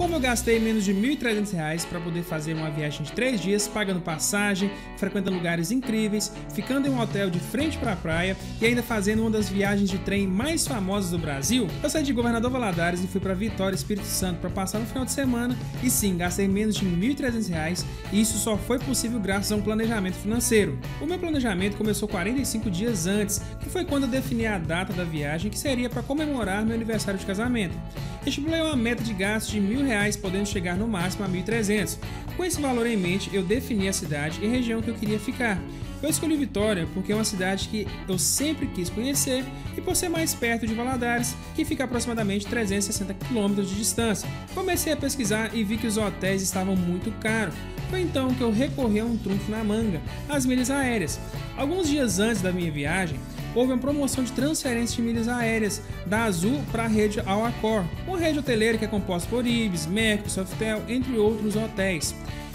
Como eu gastei menos de R$ 1.300 para poder fazer uma viagem de 3 dias, pagando passagem, frequentando lugares incríveis, ficando em um hotel de frente para a praia e ainda fazendo uma das viagens de trem mais famosas do Brasil, eu saí de Governador Valadares e fui para Vitória, Espírito Santo para passar no final de semana e sim, gastei menos de R$ 1.300 e isso só foi possível graças a um planejamento financeiro. O meu planejamento começou 45 dias antes, que foi quando eu defini a data da viagem que seria para comemorar meu aniversário de casamento. Estipulei uma meta de gastos de R$ reais, podendo chegar no máximo a 1.300. Com esse valor em mente, eu defini a cidade e região que eu queria ficar. Eu escolhi Vitória porque é uma cidade que eu sempre quis conhecer e por ser mais perto de Valadares, que fica aproximadamente 360 km de distância. Comecei a pesquisar e vi que os hotéis estavam muito caros. Foi então que eu recorri a um trunfo na manga, as milhas aéreas. Alguns dias antes da minha viagem, houve uma promoção de transferência de milhas aéreas da Azul para a rede Alacor, uma rede hoteleira que é composta por Ibis, Mercury, Softel, entre outros hotéis.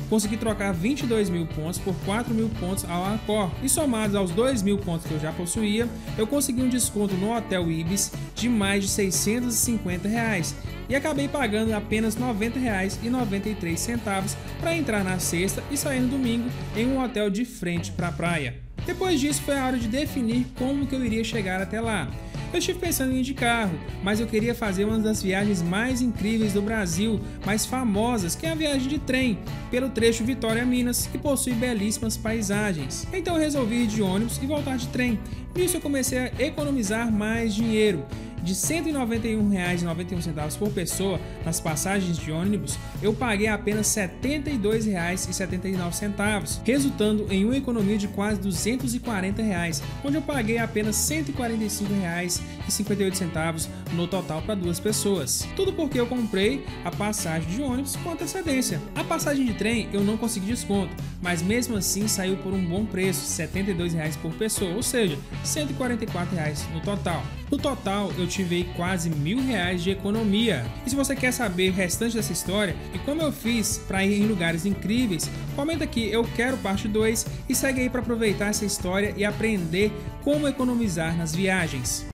Consegui trocar 22 mil pontos por 4 mil pontos ao Accor e somados aos 2 mil pontos que eu já possuía, eu consegui um desconto no Hotel Ibis de mais de 650 reais e acabei pagando apenas R$ 90,93 para entrar na sexta e sair no domingo em um hotel de frente para a praia. Depois disso foi a hora de definir como que eu iria chegar até lá. Eu estive pensando em ir de carro, mas eu queria fazer uma das viagens mais incríveis do Brasil, mais famosas, que é a viagem de trem, pelo trecho Vitória-Minas, que possui belíssimas paisagens. Então eu resolvi ir de ônibus e voltar de trem. Nisso eu comecei a economizar mais dinheiro de R$ 191,91 por pessoa nas passagens de ônibus, eu paguei apenas R$ 72,79, resultando em uma economia de quase 240 reais, onde eu paguei apenas R$ 145,58 no total para duas pessoas. Tudo porque eu comprei a passagem de ônibus com antecedência. A passagem de trem eu não consegui desconto, mas mesmo assim saiu por um bom preço, R$ 72,00 por pessoa, ou seja, R$ 144,00 no total. No total, eu tive quase mil reais de economia. E se você quer saber o restante dessa história e como eu fiz para ir em lugares incríveis, comenta aqui eu quero parte 2 e segue aí para aproveitar essa história e aprender como economizar nas viagens.